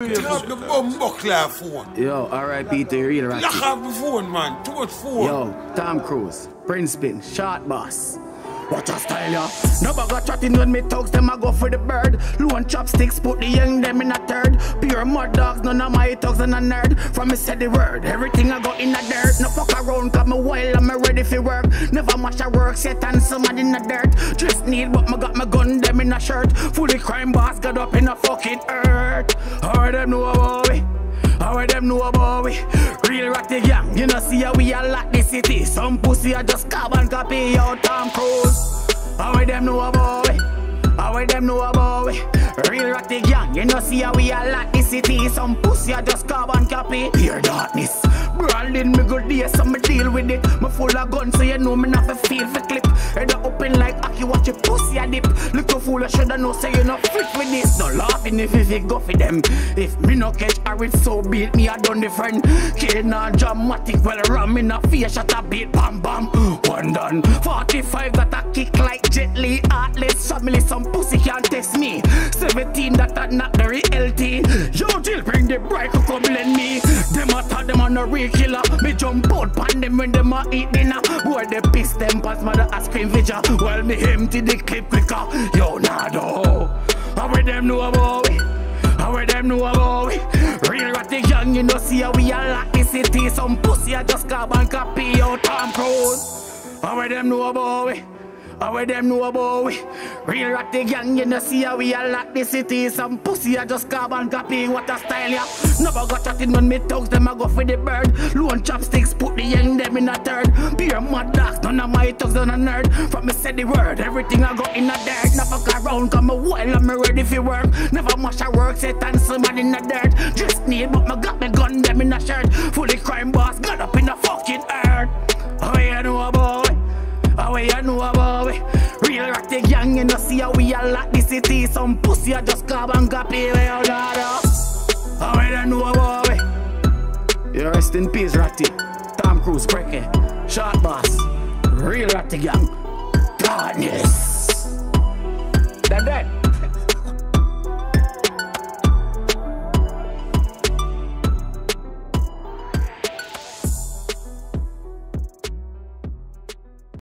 Lock up the bum buckler phone. Yo, R.I.P. to your real Lock ratty. up the phone, man. Too much phone. Yo, Tom Cruise, Prince Pin, Short Boss. Watch your style, yo. No bugger chatting when me thugs, them I go for the bird. Low chopsticks, put the young them in a third. Pure mud dogs, none of my thugs and a nerd. From me said the word, everything I got in the dirt. No fuck around, cause me wild and me ready for work. Never much I work, set and somebody in the dirt. Just need, but me got my gun, them in a shirt. Fully crime boss, got up in a fucking earth. How them know about me? How them know about we? Real ratty gang, you know see how we a lock the city. Some pussy a just carbon copy out Tom Cruise. How them know about we? How them know about we? Real ratty gang, you know see how we a lock the city. Some pussy a just carbon copy. Pure darkness. Branding me good day, so me deal with it. Me full of guns, so you know me not fi feel for clip. Head a open like Aki, watch your pussy a dip. Look fool, I shoulda know, say you not fit with this. No laughing if if it go for them. If me no catch a it so beat me, I done the friend. Kid not dramatic, well ram in a face, shot a beat, bam bam. One done. 45 that a kick like Jet Li, heartless family, some pussy can't test me. 17 that a not the reality. Yo, Jill, bring the bright come a on a real killer. Me jump out pan them when them a eat dinner. Boy, they piss them past mother ice cream vigil. Well, me empty the clip quicker. Yo, Nado. How we them know about we? How we them know about we? Real ratty young, you know see how we a lock the city. Some pussy a just carbon copy out Tom Cruise. How we them know about we? How we them know about we? Real ratty gang, you know see how we a lock the city. Some pussy a just carbon copy, what a style ya. Never got chatting when me thugs, them a go for the bird. Lone chopsticks, put the young them in a third. Pure mud dogs, none of my thugs on a nerd. From me said the word, everything I got in a dirt. Never fuck around, come a while, I'm ready for work. Never much I work, set and somebody in the dirt. Just need, but me got me gun, them in a shirt. Fully crime boss, got up in the know about we? Real ratty gang, you see how we a lock the city. Some pussy a just carbon copy we out there. How we you know about we? You rest in peace, ratty. Tom Cruise, Cracky, Shot Boss, Real ratty gang. Darkness. That that.